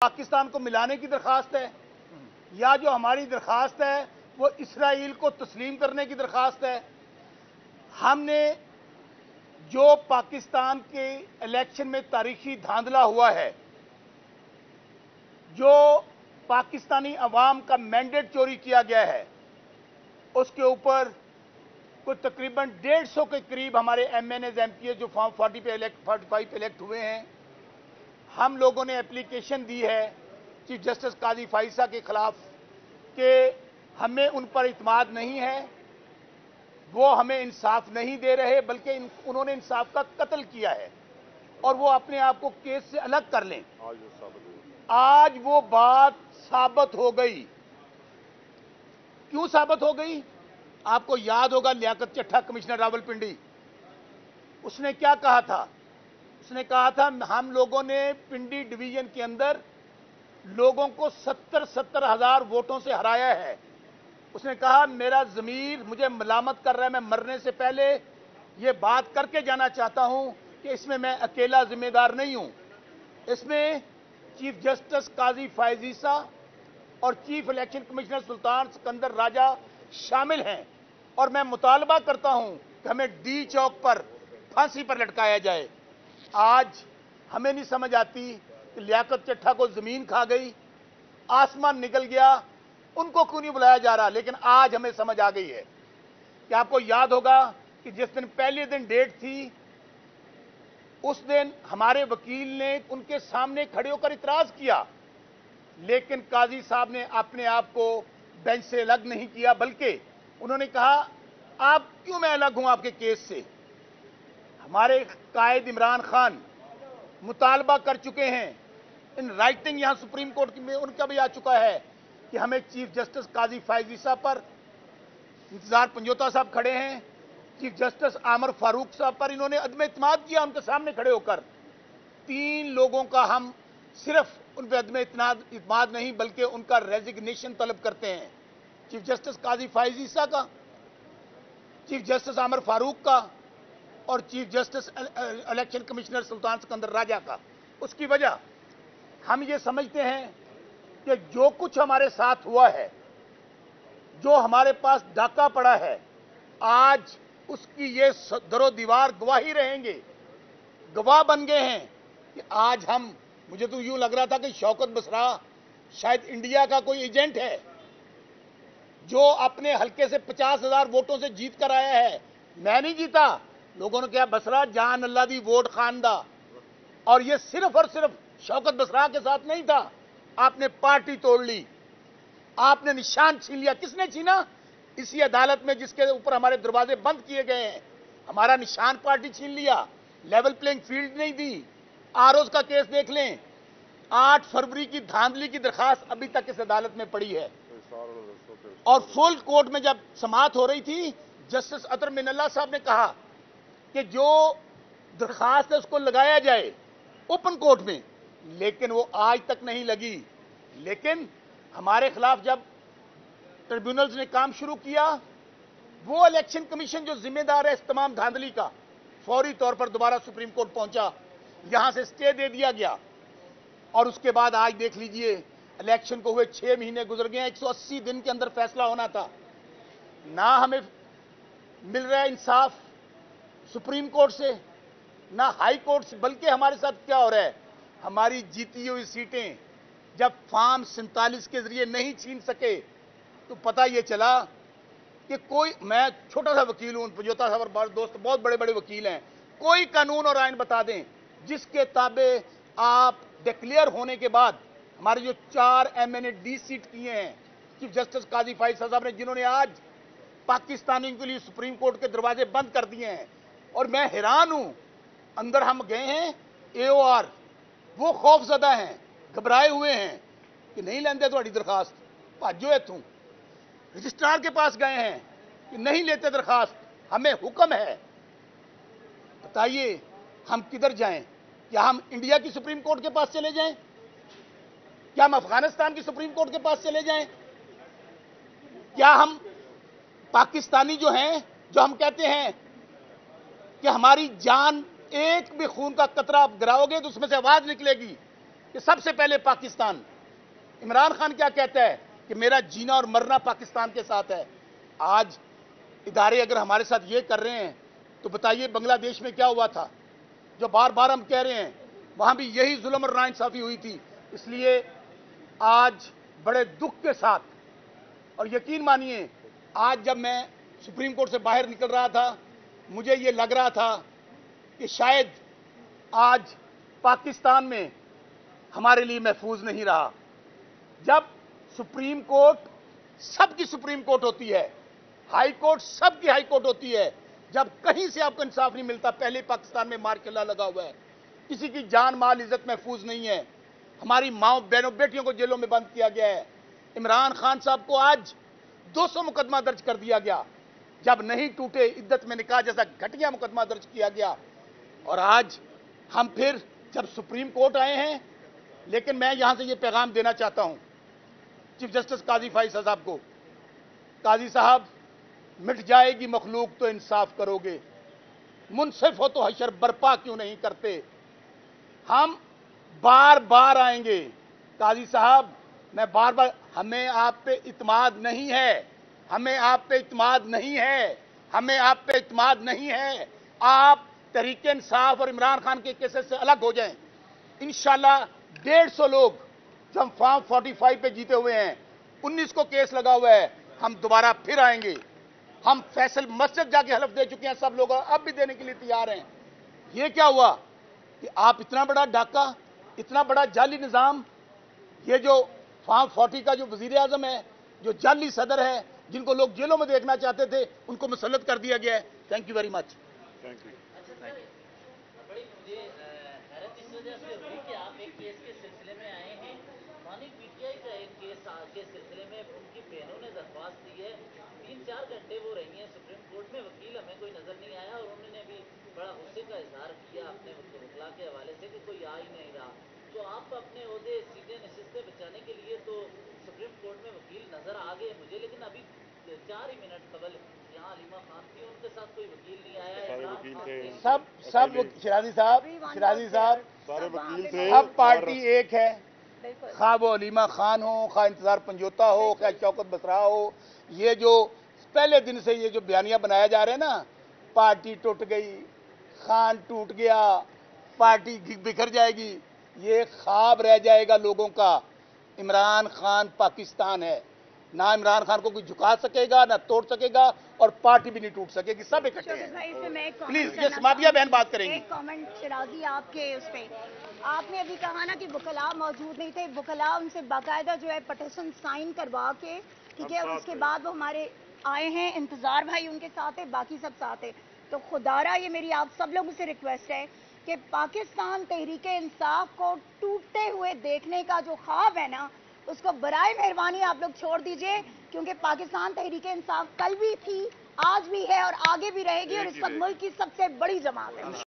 پاکستان کو ملانے کی درخواست ہے، یا جو ہماری درخواست ہے، وہ اسرائیل کو تسلیم کرنے کی درخواست ہے۔ ہم نے جو پاکستان کے الیکشن میں تاریخی دھاندلا ہوا ہے، جو پاکستانی عوام کا مینڈیٹ چوری کیا گیا ہے، اس کے اوپر کوئی تقریباً ڈیڑھ سو کے قریب ہمارے M N As M P A جو فارم فورٹی پہ الیکٹ، فورٹی فائیو پہ الیکٹ ہوئے ہیں ہم لوگوں نے اپلیکیشن دی ہے چیف جسٹس قاضی فائزہ کے خلاف کہ ہمیں ان پر اعتماد نہیں ہے، وہ ہمیں انصاف نہیں دے رہے، بلکہ انہوں نے انصاف کا قتل کیا ہے اور وہ اپنے آپ کو کیس سے الگ کر لیں۔ آج وہ بات ثابت ہو گئی۔ کیوں ثابت ہو گئی؟ آپ کو یاد ہوگا لیاقت چٹھا کمشنر راول پنڈی اس نے کیا کہا تھا؟ نے کہا تھا، ہم لوگوں نے پنڈی ڈویژن کے اندر لوگوں کو ستر ستر ہزار ووٹوں سے ہرایا ہے۔ اس نے کہا، میرا ضمیر مجھے ملامت کر رہا ہے، میں مرنے سے پہلے یہ بات کر کے جانا چاہتا ہوں کہ اس میں میں اکیلا ذمہ دار نہیں ہوں۔ اس میں چیف جسٹس قاضی فائزیسا اور chief election commissioner Sultan Sikandar Raja شامل ہیں۔ اور میں مطالبہ کرتا ہوں کہ ہمیں ڈی چوک پر پھانسی پر لٹکایا جائے۔ آج ہمیں نہیں سمجھ آتی کہ لیاقت چٹھا کو زمین کھا گئی، آسمان نکل گیا، ان کو کیوں نہیں بلایا جا رہا؟ لیکن آج ہمیں سمجھ آ گئی ہے۔ کہ آپ کو یاد ہوگا کہ جس دن پہلے دن ڈیٹ تھی، اس دن ہمارے وکیل نے ان کے سامنے کھڑے ہو کر اعتراض کیا، لیکن قاضی صاحب نے اپنے آپ کو بینچ سے الگ نہیں کیا، بلکہ انہوں نے کہا، آپ کیوں میں الگ ہوں آپ کے کیس سے؟ ہمارے قائد عمران خان مطالبہ کر چکے ہیں ان رائٹنگ یہاں سپریم کورٹ میں ان کا بھی آ چکا ہے کہ ہمیں چیف جسٹس قاضی فائزی صاحب پر انتظار پنجوتا صاحب کھڑے ہیں، چیف جسٹس عامر فاروق صاحب پر انہوں نے عدم اعتماد کیا، ان کے سامنے کھڑے ہو کر۔ تین لوگوں کا ہم صرف ان پہ عدم اعتماد نہیں، بلکہ ان کا ریزگنیشن طلب کرتے ہیں۔ چیف جسٹس قاضی فائز عیسیٰ کا، چیف جسٹس عامر فاروق کا اور chief justice election commissioner Sultan Sikandar Raja کا۔ اس کی وجہ ہم یہ سمجھتے ہیں کہ جو کچھ ہمارے ساتھ ہوا ہے، جو ہمارے پاس ڈاکہ پڑا ہے، آج اس کی یہ در و دیوار گواہی رہیں گے، گواہ بن گئے ہیں کہ آج ہم، مجھے تو یوں لگ رہا تھا کہ شوکت بسرا شاید انڈیا کا کوئی ایجنٹ ہے، جو اپنے حلقے سے پچاس ہزار ووٹوں سے جیت کر آیا ہے۔ میں نہیں جیتا۔ لوگوں نے کہا، بسرا، جان اللہ دی ووٹ خاندہ اور یہ صرف اور صرف شوکت بسرا کے ساتھ نہیں تھا۔ آپ نے پارٹی توڑ لی۔ آپ نے نشان چھین لیا۔ کس نے چھینا؟ اسی عدالت میں جس کے اوپر ہمارے دروازے بند کیے گئے ہیں۔ ہمارا نشان پارٹی چھین لیا۔ لیول پلینگ فیلڈ نہیں دی۔ آروز کا کیس دیکھ لیں۔ آٹھ فروری کی دھاندلی کی درخواست ابھی تک اس عدالت میں پڑی ہے۔ اور فل کورٹ میں جب سماعت ہو رہی تھی، جسٹس اطر من اللہ صاحب نے کہا کہ جو درخواست ہے اس کو لگایا جائے اوپن کورٹ میں، لیکن وہ آج تک نہیں لگی۔ لیکن ہمارے خلاف جب ٹریبیونلز نے کام شروع کیا، وہ الیکشن کمیشن جو ذمہ دار ہے اس تمام دھاندلی کا، فوری طور پر دوبارہ سپریم کورٹ پہنچا، یہاں سے سٹے دے دیا گیا۔ اور اس کے بعد آج دیکھ لیجیے، الیکشن کو ہوئے چھ مہینے گزر گئے ایک سو اسی دن کے اندر فیصلہ ہونا تھا۔ نہ ہمیں مل رہا ہے انصاف سپریم کورٹ سے، نہ ہائی کورٹ سے، بلکہ ہمارے ساتھ کیا ہو رہا ہے؟ ہماری جیتی ہوئی سیٹیں جب فارم سینتالیس کے ذریعے نہیں چھین سکے، تو پتہ یہ چلا کہ کوئی، میں چھوٹا سا وکیل ہوں، پجوتا صاحب اور دوست، بہت بڑے بڑے وکیل ہیں، کوئی قانون اور آئین بتا دیں، جس کے تابع آپ ڈکلیئر ہونے کے بعد ہمارے جو چار M N A de seat کیے ہیں، چیف جسٹس قاضی فائز صاحب نے، جنہوں نے آج پاکستانیوں کے لیے سپریم کورٹ کے دروازے بند کر دیے ہیں اور میں حیران ہوں۔ اندر ہم گئے ہیں، اے او آر، وہ خوف زدہ ہیں، گھبرائے ہوئے ہیں کہ نہیں لیندے تھوڑی درخواست۔ بھاجو اتوں رجسٹرار کے پاس گئے ہیں کہ نہیں لیتے درخواست۔ ہمیں حکم ہے۔ بتائیے، ہم کدھر جائیں؟ کیا ہم انڈیا کی سپریم کورٹ کے پاس چلے جائیں؟ کیا ہم افغانستان کی سپریم کورٹ کے پاس چلے جائیں؟ کیا ہم پاکستانی جو ہیں، جو ہم کہتے ہیں کہ ہماری جان ایک بھی خون کا قطرہ آپ گراؤ گے تو اس میں سے آواز نکلے گی کہ سب سے پہلے پاکستان۔ عمران خان کیا کہتا ہے کہ میرا جینا اور مرنا پاکستان کے ساتھ ہے۔ آج ادارے اگر ہمارے ساتھ یہ کر رہے ہیں تو بتائیے بنگلہ دیش میں کیا ہوا تھا؟ جو بار بار ہم کہہ رہے ہیں، وہاں بھی یہی ظلم اور ناانصافی ہوئی تھی۔ اس لیے آج بڑے دکھ کے ساتھ اور یقین مانیے، آج جب میں سپریم کورٹ سے باہر نکل رہا تھا مجھے یہ لگ رہا تھا کہ شاید آج پاکستان میں ہمارے لیے محفوظ نہیں رہا۔ جب سپریم کورٹ، سب کی سپریم کورٹ ہوتی ہے، ہائی کورٹ، سب کی ہائی کورٹ ہوتی ہے، جب کہیں سے آپ کو انصاف نہیں ملتا، پہلے پاکستان میں مار کے لگا ہوا ہے۔ کسی کی جان، مال، عزت محفوظ نہیں ہے۔ ہماری ماؤں بہنوں، بیٹیوں کو جیلوں میں بند کیا گیا ہے۔ عمران خان صاحب کو آج دو سو مقدمہ درج کر دیا گیا۔ جب نہیں ٹوٹے عدت میں نکاح جیسا گھٹیا مقدمہ درج کیا گیا۔ اور آج ہم پھر جب سپریم کورٹ آئے ہیں، لیکن میں یہاں سے یہ پیغام دینا چاہتا ہوں۔ چیف جسٹس قاضی فائز صاحب کو۔ قاضی صاحب، مٹ جائے گی مخلوق تو انصاف کرو گے۔ منصف ہو تو حشر برپا کیوں نہیں کرتے؟ ہم بار بار آئیں گے۔ قاضی صاحب، میں بار بار، ہمیں آپ پہ اعتماد نہیں ہے۔ ہمیں آپ پہ اعتماد نہیں ہے، ہمیں آپ پہ اعتماد نہیں ہے۔ آپ تحریک انصاف اور عمران خان کے کیسز سے الگ ہو جائیں۔ انشاءاللہ ڈیڑھ سو لوگ جو ہم فارم فورٹی فائیو پہ جیتے ہوئے ہیں، انیس کو کیس لگا ہوا ہے، ہم دوبارہ پھر آئیں گے۔ ہم فیصل مسجد جا کے حلف دے چکے ہیں سب لوگ اب بھی دینے کے لیے تیار ہیں۔ یہ کیا ہوا؟ کہ آپ اتنا بڑا ڈاکہ اتنا بڑا جعلی نظام، یہ جو فارم فورٹی کا جو وزیر اعظم ہے، جو جعلی صدر ہے جن کو لوگ جیلوں میں دیکھنا چاہتے تھے ان کو مسلط کر دیا گیا ہے۔ Thank you very much thank you بڑی مجھے حیرت اس وجہ سے ہوئی کہ آپ ایک کیس کے سلسلے میں آئے ہیں۔ مانی پی ٹی آئی کا ایک کیس کے سلسلے میں ان کی بہنوں نے درخواست دی ہے۔ تین چار گھنٹے وہ رہی ہیں۔ سپریم کورٹ میں وکیل ہمیں کوئی نظر نہیں آیا اور انہوں نے بھی بڑا غصے کا اظہار کیا اپنے وکلا کے حوالے سے کہ کوئی آ ہی نہیں رہا۔ تو آپ اپنے عہدے سیٹیں نشستیں بچانے کے لیے تو سپریم کورٹ میں وکیل نظر آ گئے مجھے لیکن ابھی چار ہی منٹ قبل یہاں علیمہ خان تھی ان کے ساتھ کوئی وکیل نہیں آیا سارے عمران وکیل خان تھے۔ تھے۔ سب سب شرازی صاحب شرازی صاحب۔ سارے وکیل تھے۔ سب پارٹی ایک ہے۔ خواہ وہ علیمہ خان ہو خواہ انتظار پنجوتا ہو خواہ شوکت بسرا ہو یہ جو پہلے دن سے یہ جو بیانیاں بنایا جا رہے ہیں نا پارٹی ٹوٹ گئی خان ٹوٹ گیا پارٹی بکھر جائے گی یہ خواب رہ جائے گا لوگوں کا۔ عمران خان پاکستان ہے۔ نہ عمران خان کو کوئی جھکا سکے گا نہ توڑ سکے گا اور پارٹی بھی نہیں ٹوٹ سکے گی سب اکٹھے ہیں۔ پلیز یہ چاہوں بہن بات کریں گی۔ ایک کامنٹ شرازی آپ کے اس پہ۔ آپ نے ابھی کہا نا کہ وکلا موجود نہیں تھے۔ وکلا ان سے باقاعدہ جو ہے پٹیشن سائن کروا کے ٹھیک ہے اس کے۔ بعد وہ ہمارے آئے ہیں انتظار بھائی ان کے ساتھ ہے باقی سب ساتھ ہے تو خدارہ یہ میری آپ سب لوگوں سے ریکویسٹ ہے کہ پاکستان تحریک انصاف کو ٹوٹتے ہوئے دیکھنے کا جو خواب ہے نا اس کو برائے مہربانی آپ لوگ چھوڑ دیجیے کیونکہ پاکستان تحریک انصاف کل بھی تھی آج بھی ہے اور آگے بھی رہے گی اور اس وقت۔ ملک کی سب سے بڑی جماعت ہے